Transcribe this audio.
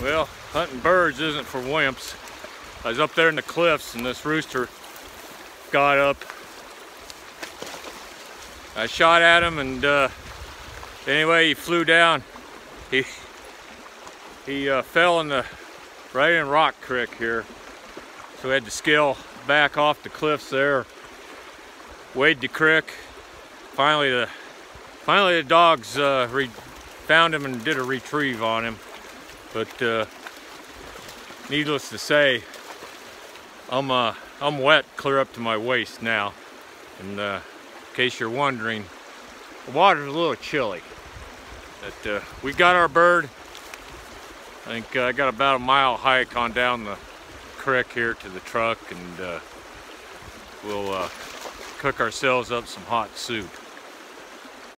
Well, hunting birds isn't for wimps. I was up there in the cliffs and this rooster got up. I shot at him and uh, anyway, he flew down. He he uh, fell in the right in Rock Creek here. So we had to scale back off the cliffs there, wade the creek. Finally the finally the dogs uh, found him and did a retrieve on him. But uh, needless to say, I'm uh, I'm wet clear up to my waist now. And uh, in case you're wondering, the water's a little chilly. But uh, we got our bird. I think uh, I got about a mile hike on down the creek here to the truck and uh, we'll cook ourselves up some hot soup.